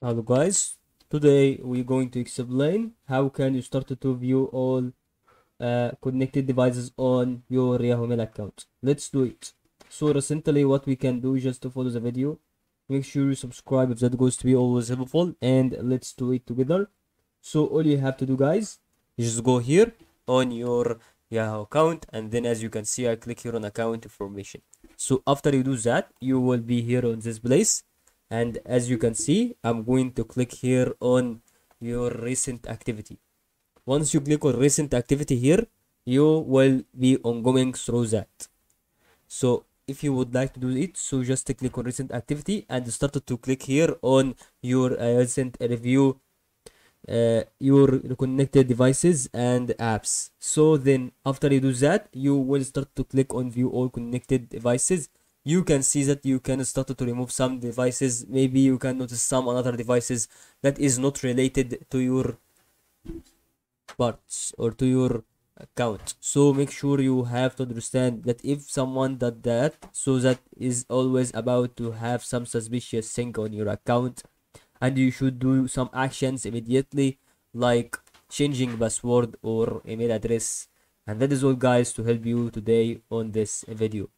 Hello guys, today we're going to explain how can you start to view all uh, connected devices on your Yahoo Mail account. Let's do it. So recently what we can do is just to follow the video, make sure you subscribe if that goes to be always helpful and let's do it together. So all you have to do guys, you just go here on your Yahoo account and then as you can see I click here on account information. So after you do that, you will be here on this place and as you can see i'm going to click here on your recent activity. Once you click on recent activity here you will be ongoing through that. So if you would like to do it so just click on recent activity and start to click here on your uh, recent review uh, your connected devices and apps. So then after you do that you will start to click on view all connected devices you can see that you can start to remove some devices. Maybe you can notice some other devices that is not related to your parts or to your account. So make sure you have to understand that if someone did that so that is always about to have some suspicious thing on your account. And you should do some actions immediately like changing password or email address. And that is all guys to help you today on this video